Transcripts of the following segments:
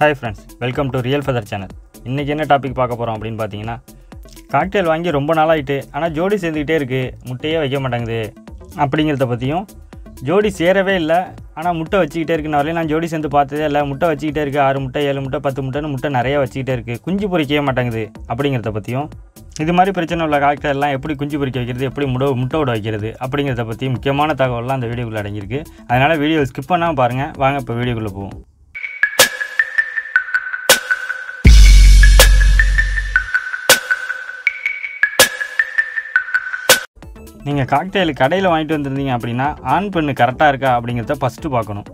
Hi friends welcome to real feather channel இன்றைக்கி என்ன topic பார்க்க போகிறோம் அப்படின்னு பார்த்தீங்கன்னா காக்டெயில் வாங்கி ரொம்ப நாளாயிட்டு ஆனால் ஜோடி சேர்ந்துக்கிட்டே இருக்குது முட்டையே வைக்க மாட்டேங்குது. அப்படிங்கிறத பற்றியும் ஜோடி சேரவே இல்லை ஆனால் முட்டை வச்சுக்கிட்டே இருக்கு நான் வரையும் நான் ஜோடி சேர்ந்து பார்த்ததே இல்லை முட்டை வச்சுக்கிட்டே இருக்குது ஆறு முட்டை ஏழு முட்டை பத்து முட்டைன்னு முட்டை நிறைய வச்சுக்கிட்டே இருக்குது குஞ்சு பொறிக்கவே மாட்டேங்குது அப்படிங்கிறத பற்றியும் இது மாதிரி பிரச்சனை உள்ள காக்டெயில் எப்படி குஞ்சு பொறிக்க வைக்கிறது எப்படி முட முட்டை விட வைக்கிறது அப்படிங்கிறத பற்றி முக்கியமான தகவல்லாம் அந்த வீடியோக்குள்ளே அடங்கியிருக்கு. அதனால் வீடியோ ஸ்கிப் பண்ணாமல் பாருங்கள் வாங்க இப்போ வீடியோக்குள்ளே போவோம். நீங்கள் காக்டெயில் கடையில் வாங்கிட்டு வந்திருந்தீங்க அப்படின்னா ஆண் பெண்ணு கரெக்டாக இருக்கா அப்படிங்கிறத ஃபஸ்ட்டு பார்க்கணும்.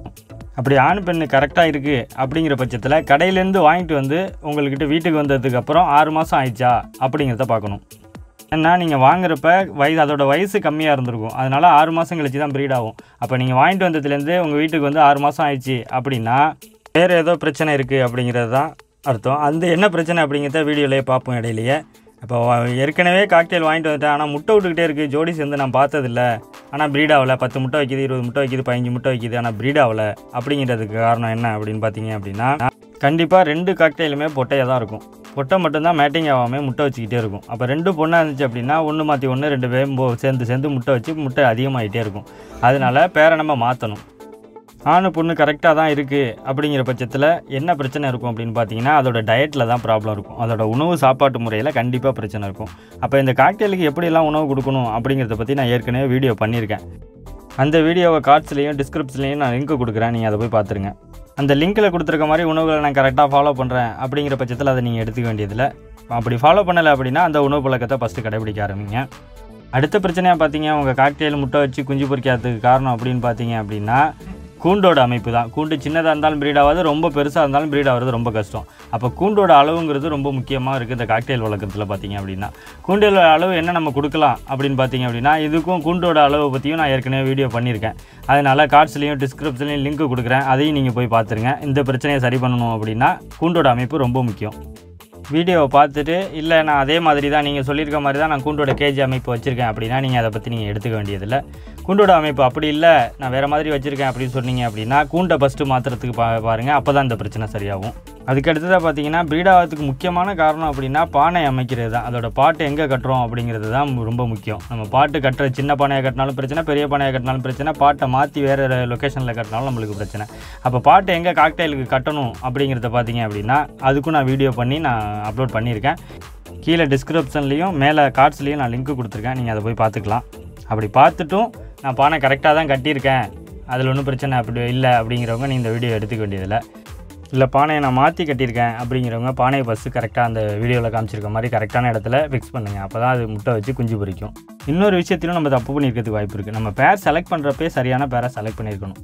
அப்படி ஆண் பெண்ணு கரெக்டாக இருக்குது அப்படிங்கிற பட்சத்தில் கடையிலேருந்து வாங்கிட்டு வந்து உங்கள்கிட்ட வீட்டுக்கு வந்ததுக்கப்புறம் ஆறு மாதம் ஆயிடுச்சா அப்படிங்கிறத பார்க்கணும். ஏன்னா நீங்கள் வாங்குறப்ப வயசு அதோடய வயசு கம்மியாக இருந்திருக்கும். அதனால் ஆறு மாதம் கழிச்சு தான் ப்ரீட் ஆகும். அப்போ நீங்கள் வாங்கிட்டு வந்ததுலேருந்து உங்கள் வீட்டுக்கு வந்து ஆறு மாதம் ஆயிடுச்சு அப்படின்னா வேறு ஏதோ பிரச்சனை இருக்குது அப்படிங்கிறது தான் அர்த்தம். அந்த என்ன பிரச்சனை அப்படிங்கிறத வீடியோலேயே பார்ப்போம் இடையிலேயே. இப்போ ஏற்கனவே காக்டெயில் வாங்கிட்டு வந்துட்டேன். ஆனால் முட்டை விட்டுக்கிட்டே இருக்குது ஜோடி சேர்ந்து நான் பார்த்ததில்ல. ஆனால் ப்ரீட் ஆகலை. பத்து முட்டை வைக்கிது இருபது முட்டை வைக்கிது பதினஞ்சு முட்டை வைக்கிது. ஆனால் ப்ரீட் ஆகலை. அப்படிங்கிறதுக்கு காரணம் என்ன அப்படின்னு பார்த்தீங்க அப்படின்னா கண்டிப்பாக ரெண்டு காக்டெயிலுமே பொட்டையாக தான் இருக்கும். பொட்டை மட்டும்தான் மேட்டிங் ஆகாமல் முட்டை வச்சுக்கிட்டே இருக்கும். அப்போ ரெண்டு பொண்ணாக இருந்துச்சு அப்படின்னா ஒன்று மாற்றி ஒன்று ரெண்டு பேரும் போ- சேர்ந்து சேர்ந்து முட்டை வச்சு முட்டை அதிகமாகிட்டே இருக்கும். அதனால பேரை நம்ம மாற்றணும் ஆணு பொண்ணு கரெக்டாக தான் இருக்குது அப்படிங்கிற பட்சத்தில் என்ன பிரச்சனை இருக்கும் அப்படின்னு பார்த்தீங்கன்னா அதோட டயட்டில் தான் ப்ராப்ளம் இருக்கும். அதோட உணவு சாப்பாட்டு முறையில் கண்டிப்பாக பிரச்சனை இருக்கும். அப்போ இந்த காக்டெயிலுக்கு எப்படியெல்லாம் உணவு கொடுக்கணும் அப்படிங்கிறத பற்றி நான் ஏற்கனவே வீடியோ பண்ணியிருக்கேன். அந்த வீடியோவை கார்ட்ஸ்லேயும் டிஸ்கிரிப்ஷன்லேயும் நான் லிங்க் கொடுக்குறேன். நீங்கள் அதை போய் பார்த்துருங்க. அந்த லிங்க்கில் கொடுத்துருக்க மாதிரி உணவுகளை நான் கரெக்டாக ஃபாலோ பண்ணுறேன் அப்படிங்கிற பட்சத்தில் அதை நீங்கள் எடுத்துக்க வேண்டியதில்லை. அப்படி ஃபாலோ பண்ணலை அப்படின்னா அந்த உணவு பழக்கத்தை ஃபஸ்ட்டு கடைபிடிக்க ஆரம்பிங்க. அடுத்த பிரச்சனையாக பார்த்தீங்க உங்கள் காக்டெயில் முட்டை வச்சு குஞ்சு பொறிக்காததுக்கு காரணம் அப்படின்னு பார்த்தீங்க அப்படின்னா கூண்டோட அமைப்பு தான். கூண்டு சின்னதாக இருந்தாலும் ப்ரீட் ஆகாது ரொம்ப பெருசாக இருந்தாலும் ப்ரீட் ஆகிறது ரொம்ப கஷ்டம். அப்போ கூண்டோட அளவுங்கிறது ரொம்ப முக்கியமாக இருக்குது இந்த காக்டெயில் வழக்கத்தில் பார்த்தீங்க அப்படின்னா. கூண்டோட அளவு என்ன நம்ம கொடுக்கலாம் அப்படின்னு பார்த்தீங்க அப்படின்னா இதுக்கும் கூண்டோட அளவை பற்றியும் நான் ஏற்கனவே வீடியோ பண்ணியிருக்கேன். அதனால் கார்ட்ஸ்லேயும் டிஸ்கிரிப்ஷன்லேயும் லிங்க் கொடுக்குறேன். அதையும் நீங்கள் போய் பார்த்துருங்க இந்த பிரச்சனையை சரி பண்ணணும் அப்படின்னா கூண்டோட அமைப்பு ரொம்ப முக்கியம். வீடியோவை பார்த்துட்டு இல்லை நான் அதே மாதிரி தான் நீங்கள் சொல்லியிருக்க மாதிரி தான் நான் கூண்டோட கேஜி அமைப்பு வச்சுருக்கேன் அப்படின்னா நீங்கள் அதை பற்றி நீங்கள் எடுத்துக்க வேண்டியதில்லை. கூண்டோட அமைப்பு அப்படி இல்லை நான் வேறு மாதிரி வச்சுருக்கேன் அப்படின்னு சொன்னீங்க அப்படின்னா கூண்டை ஃபஸ்ட்டு மாற்றுறதுக்கு பா பாருங்கள் அப்போ தான் இந்த பிரச்சனை சரியாகும். அதுக்கு அடுத்ததாக பார்த்தீங்கன்னா breed ஆகிறதுக்கு முக்கியமான காரணம் அப்படின்னா பானை அமைக்கிறது தான் அதோட பாட்டு எங்கே கட்டுறோம் அப்படிங்கிறது தான் ரொம்ப முக்கியம். நம்ம பாட்டு கட்டுற சின்ன பானையை கட்டினாலும் பிரச்சனை பெரிய பானையை கட்டினாலும் பிரச்சனை பாட்டை மாற்றி வேறு லொக்கேஷனில் கட்டினாலும் நம்மளுக்கு பிரச்சனை. அப்போ பாட்டு எங்கே காக்டெயிலுக்கு கட்டணும் அப்படிங்கிறத பார்த்தீங்க அப்படின்னா அதுக்கும் நான் வீடியோ பண்ணி நான் அப்லோட் பண்ணியிருக்கேன். கீழே டிஸ்கிரிப்ஷன்லேயும் மேலே கார்ட்ஸ்லேயும் நான் லிங்க் கொடுத்துருக்கேன். நீங்கள் அதை போய் பார்த்துக்கலாம். அப்படி பார்த்துட்டும் நான் பானை கரெக்டாக தான் கட்டியிருக்கேன். அதில் ஒன்றும் பிரச்சனை அப்படி இல்லை அப்படிங்கிறவங்க நீ இந்த வீடியோ எடுத்துக்க வேண்டியதில்லை. இல்லை பானையை நான் மாற்றி கட்டியிருக்கேன் அப்படிங்கிறவங்க பானையை ஃபஸ்ட்டு கரெக்டாக அந்த வீடியோவில் காமிச்சிருக்க மாதிரி கரெக்டான இடத்துல ஃபிக்ஸ் பண்ணுங்கள் அப்போ தான் அது முட்டை வச்சு குஞ்சு பொரிக்கும் இன்னொரு விஷயத்திலும் நம்ம தப்பு பண்ணியிருக்கிறதுக்கு வாய்ப்பு இருக்குது நம்ம பேர் செலக்ட் பண்ணுறப்பே சரியான பேரை செலக்ட் பண்ணியிருக்கணும்.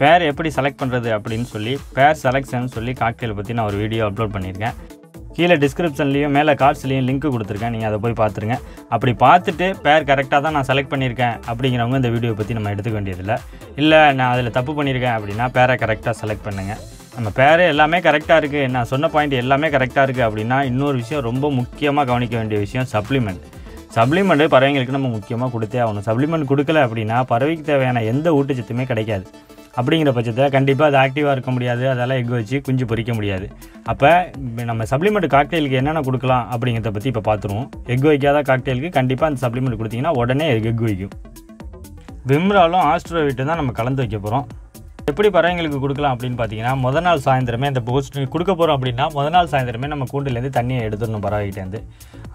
பேர் எப்படி செலக்ட் பண்ணுறது அப்படின்னு சொல்லி பேர் செலெக்ஷன் சொல்லி காக்டெயில் பற்றி நான் ஒரு வீடியோ அப்லோட் பண்ணியிருக்கேன். கீழே டிஸ்கிரிப்ஷன்லேயும் மேலே கார்ட்ஸ்லேயும் லிங்க் கொடுத்துருக்கேன். நீங்கள் அதை போய் பார்த்துருங்க. அப்படி பார்த்துட்டு பேர் கரெக்டாக தான் நான் செலக்ட் பண்ணியிருக்கேன் அப்படிங்கிறவங்க இந்த வீடியோ பற்றி நம்ம எடுத்துக்க வேண்டியதில்லை. இல்லை நான் அதில் தப்பு பண்ணியிருக்கேன் அப்படின்னா பேரை கரெக்டாக செலக்ட் பண்ணுங்கள் நம்ம பேர் எல்லாமே கரெக்டாக இருக்குது நான் சொன்ன பாயிண்ட் எல்லாமே கரெக்டாக இருக்குது அப்படின்னா இன்னொரு விஷயம் ரொம்ப முக்கியமாக கவனிக்க வேண்டிய விஷயம் சப்ளிமெண்ட் சப்ளிமெண்ட்டு பறவைங்களுக்கு நம்ம முக்கியமாக கொடுத்தே ஆகணும். சப்ளிமெண்ட் கொடுக்கல அப்படின்னா பறவைக்கு தேவையான எந்த ஊட்டச்சத்துமே கிடைக்காது. அப்படிங்கிற பட்சத்தில் கண்டிப்பாக அது ஆக்டிவாக இருக்க முடியாது. அதெல்லாம் எக் வச்சு குஞ்சு பொரிக்க முடியாது. அப்போ நம்ம சப்ளிமெண்ட் காக்டெயிலுக்கு என்னென்ன கொடுக்கலாம் அப்படிங்கிறத பற்றி இப்போ பார்த்துருவோம் எக் வைக்காத காக்டெயிலுக்கு கண்டிப்பாக அந்த சப்ளிமெண்ட் கொடுத்தீங்கன்னா உடனே எக் வைக்கும். விம்ராலும் ஆஸ்ட்ரோவிட்டும் தான் நம்ம கலந்து வைக்க போகிறோம் எப்படி பறவைங்களுக்கு கொடுக்கலாம் அப்படின்னு பார்த்தீங்கன்னா முத நாள் சாயந்தரமே இந்த போஸ்ட் கொடுக்க போகிறோம் அப்படின்னா முத நாள் சாயந்தரமே நம்ம கூண்டுலேருந்து தண்ணியை எடுத்துடணும் பறவைகிட்டேருந்து.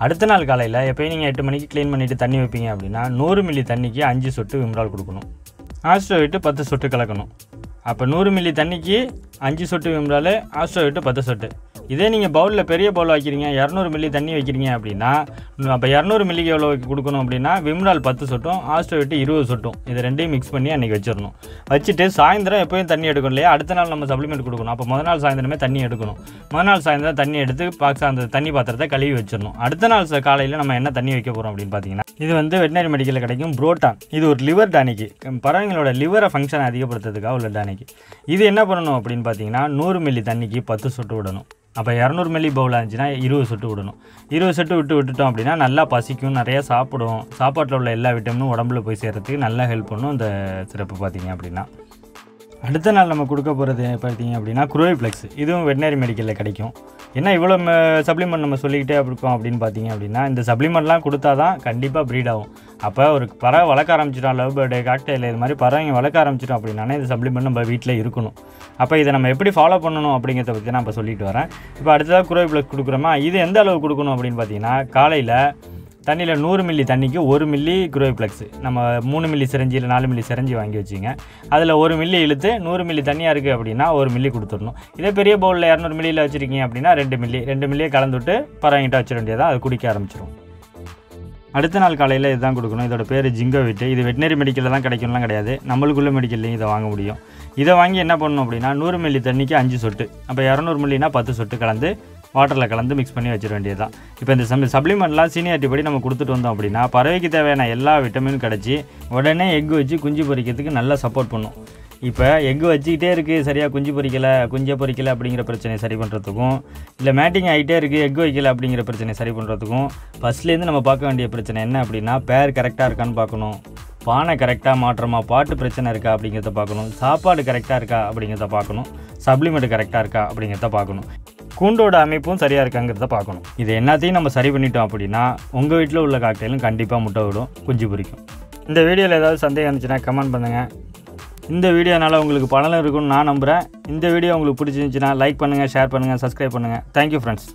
அடுத்த நாள் காலையில் எப்போயும் நீங்கள் எட்டு மணிக்கு க்ளீன் பண்ணிவிட்டு தண்ணி வைப்பீங்க அப்படின்னா நூறு மில்லி தண்ணிக்கு அஞ்சு சொட்டு விம்ரால் கொடுக்கணும். ஆஸ்ட்ரோவிட்டு பத்து சொட்டு கலக்கணும். அப்போ நூறு மில்லி தண்ணிக்கு அஞ்சு சொட்டு விம்ரால் ஆஸ்ட்ரோவிட்டு பத்து சொட்டு. இதே நீங்கள் பவுலில் பெரிய பவுல் வைக்கிறீங்க இரநூறு மில்லி தண்ணி வைக்கிறீங்க அப்படின்னா அப்போ இரநூறு மில்லிக்கு எவ்வளோ கொடுக்கணும் அப்படின்னா விம்ரால் பத்து சொட்டும் ஆஸ்ட்ரோவிட்டு இருபது சொட்டும். இது ரெண்டையும் மிக்ஸ் பண்ணி அன்றைக்கி வச்சிடணும். வச்சுட்டு சாயந்தரம் எப்போயும் தண்ணி எடுக்கணும் இல்லையா? அடுத்த நாள் நம்ம சப்ளிமெண்ட் கொடுக்கணும். அப்போ முதல் நாள் சாயந்தரமே தண்ணி எடுக்கணும். முதல் நாள் சாயந்தரம் தண்ணி எடுத்து பாக்ஸ் அந்த தண்ணி பாத்திரத்தை கழுவி வச்சிடணும். அடுத்த நாள் காலையில் நம்ம என்ன தண்ணி வைக்க போகிறோம் அப்படின்னு பார்த்தீங்கன்னா இது வந்து வெட்டினரி மெடிக்கலில் கிடைக்கும் புரோட்டான். இது ஒரு லிவர் டானிக்கு பறவைங்களோட லிவரை ஃபங்க்ஷனை அதிகப்படுத்துறதுக்காக உள்ள டானிக்கு இது என்ன பண்ணணும் அப்படின்னு பார்த்தீங்கன்னா நூறு மில்லி தண்ணிக்கு பத்து சொட்டு விடணும். அப்போ இரநூறு மில்லி பவுல் இருந்துச்சுன்னா இருபது சொட்டு விடணும். இருபது சொட்டு விட்டு விட்டுட்டோம் அப்படின்னா நல்லா பசிக்கும் நிறையா சாப்பிடும். சாப்பாட்டில் உள்ள எல்லா விட்டமினும் உடம்புல போய் சேர்றதுக்கு நல்லா ஹெல்ப் பண்ணும் இந்த சிறப்பு பார்த்தீங்க அப்படின்னா. அடுத்த நாள் நம்ம கொடுக்க போகிறது பார்த்தீங்க அப்படின்னா குரோவிப்ளெக்ஸ் இதுவும் வெட்டினரி மெடிக்கலில் கிடைக்கும். ஏன்னா இவ்வளோ சப்ளிமெண்ட் நம்ம சொல்லிக்கிட்டே இருக்கோம் அப்படின்னு பார்த்தீங்க அப்படின்னா இந்த சப்ளிமெண்ட்லாம் கொடுத்தா தான் கண்டிப்பாக ப்ரீட் ஆகும். அப்போ ஒரு பறவை வளர்க்க ஆரம்பிச்சிட்டோம் லவ் பேர்டு காக்டெயில் இது மாதிரி பறவைங்க வளர்க்க ஆரம்பிச்சிட்டோம் அப்படின்னா இந்த சப்ளிமெண்ட் நம்ம வீட்டில் இருக்கணும். அப்போ இதை நம்ம எப்படி ஃபாலோ பண்ணணும் அப்படிங்கிறத பற்றி நான் இப்போ சொல்லிட்டு வரேன். இப்போ அடுத்ததாக குரோவிப்ளெக்ஸ் கொடுக்குறோமா? இது எந்த அளவு கொடுக்கணும் அப்படின்னு பார்த்தீங்கன்னா காலையில் தண்ணியில் நூறு மில்லி தண்ணிக்கு ஒரு மில்லி குரோவிப்ளெக்ஸ் நம்ம மூணு மில்லி சிரஞ்சி இல்லை நாலு மில்லி சிரஞ்சி வாங்கி வச்சிங்க. அதில் ஒரு மில்லி இழுத்து நூறு மில்லி தண்ணியாக இருக்குது அப்படின்னா ஒரு மில்லி கொடுத்துடணும். இதே பெரிய பவுலில் இரநூறு மில்லியில் வச்சுருக்கீங்க அப்படின்னா ரெண்டு மில்லி ரெண்டு மில்லியே கலந்துட்டு பறவைங்கிட்ட வச்சிட வேண்டியதாக அது குடிக்க ஆரம்பிச்சிடும் அடுத்த நாள் காலையில் இதுதான் கொடுக்கணும். இதோட பேர் ஜிங்கோ விட்டு இது வெட்டினரி மெடிக்கலில் தான் கிடைக்கும்லாம் கிடையாது. நம்மளுக்குள்ள மெடிக்கல்லையும் இதை வாங்க முடியும். இதை வாங்கி என்ன பண்ணணும் அப்படின்னா நூறு மில்லி தண்ணிக்கு அஞ்சு சொட்டு அப்போ இரநூறு மில்லினா பத்து சொட்டு கலந்து வாட்டரில் கலந்து மிக்ஸ் பண்ணி வச்சிட வேண்டியது தான் இப்போ இந்த சம் சப்ளிமெண்ட்லாம் சீனியாரிட்டி படி நம்ம கொடுத்துட்டு வந்தோம் அப்படின்னா பறவைக்கு தேவையான எல்லா விட்டமினும் கிடச்சி உடனே எக் வச்சு குஞ்சு பொரிக்கிறதுக்கு நல்லா சப்போர்ட் பண்ணும். இப்போ எக் வச்சுக்கிட்டே இருக்குது சரியாக குஞ்சு பொறிக்கலை குஞ்சை பொறிக்கலை அப்படிங்கிற பிரச்சனை சரி பண்ணுறதுக்கும் இல்லை மேட்டிங் ஆகிட்டே இருக்குது எக் வைக்கல அப்படிங்கிற பிரச்சனை சரி பண்ணுறதுக்கும் ஃபஸ்ட்லேருந்து நம்ம பார்க்க வேண்டிய பிரச்சனை என்ன அப்படின்னா பேர் கரெக்டாக இருக்கான்னு பார்க்கணும். பானை கரெக்டாக மாற்றமா பாட்டு பிரச்சனை இருக்கா அப்படிங்கிறத பார்க்கணும். சாப்பாடு கரெக்டாக இருக்கா அப்படிங்கிறத பார்க்கணும். சப்ளிமெண்ட் கரெக்டாக இருக்கா அப்படிங்கிறத பார்க்கணும். கூண்டோட அமைப்பும் சரியாக இருக்காங்கிறத பார்க்கணும். இது எல்லாத்தையும் நம்ம சரி பண்ணிட்டோம் அப்படின்னா உங்கள் வீட்டில் உள்ள காக்டெயிலும் கண்டிப்பாக முட்டை விடும் குஞ்சு பிடிக்கும் இந்த வீடியோவில் ஏதாவது சந்தேகம் இருந்துச்சுன்னா கமெண்ட் பண்ணுங்கள் இந்த வீடியோனால உங்களுக்கு பலன் இருக்கும்னு நான் நம்புகிறேன் இந்த வீடியோ உங்களுக்கு பிடிச்சிருந்துச்சுன்னா லைக் பண்ணுங்கள் ஷேர் பண்ணுங்கள் சப்ஸ்கிரைப் பண்ணுங்கள் தேங்க்யூ ஃப்ரெண்ட்ஸ்